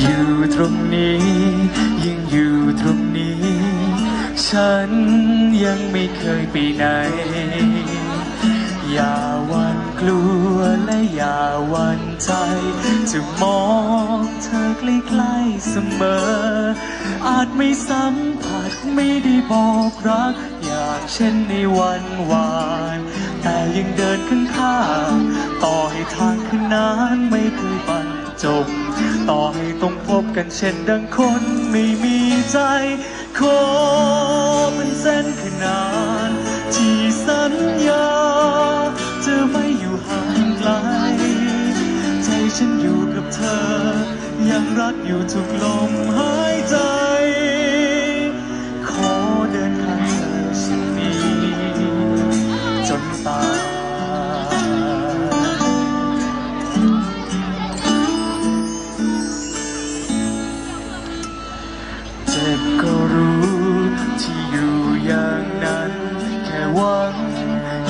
อยู่ตรงนี้ ยังอยู่ตรงนี้ ฉันยังไม่เคยไปไหน อย่าหวันกลัวและอย่าหวันใจ จะมองเธอใกล้ๆเสมอ อาจไม่สัมผัสไม่ได้บอกรัก อย่างเช่นในวันวานแต่ยังเดินข้างข้างๆต่อให้ทางคืนนานไม่เคยบรร จบ ต่อให้ต้องพบกันเช่นดังคนไม่มีใจ ขอเป็นเส้นขนานที่สัญญา จะไม่อยู่ห่างไกล ใจฉันอยู่กับเธอ ยังรักอยู่ทุกลมหายใจ เจ็บก็รู้ที่อยู่อย่างนั้น แค่หวัง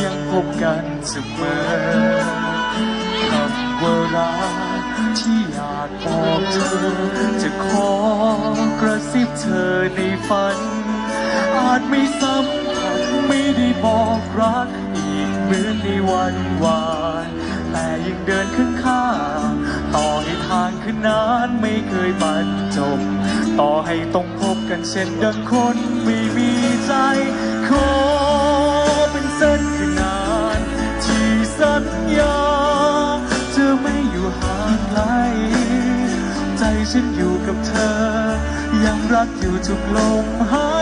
ยังพบกันเสมอคำว่ารักที่อยากบอกเธอ จะขอกระซิบเธอในฝัน อาจไม่สัมผัสไม่ได้บอกรัก อีกเหมือนในวันวาน แต่ยังเดินข้างข้าง ต่อให้ทางคืนนานไม่เคยบรรจบ ต่อให้ต้องพบกันเช่นดังคนไม่มีใจ ขอเป็นเส้นขนาน ที่สัญญาจะไม่อยู่ห่างไกล ใจฉันอยู่กับเธอ ยังรักอยู่ทุกลมหาย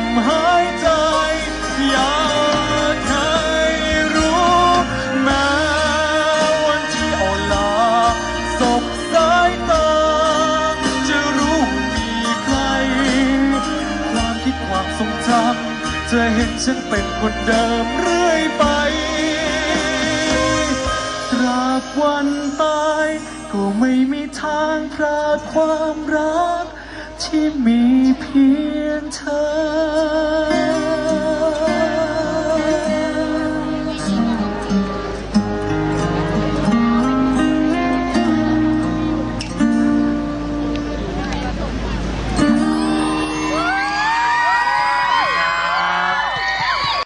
มหายใจ อยากให้รู้แม้วันที่อ่อนล้าสบสายตา จะรู้มีใคร ความคิดความทรงจำจะเห็นฉันเป็นคนเดิมเรื่อยไปตราบวันตาย ก็ไม่มีทางพรากความรัก ที่มีเพียงเธอ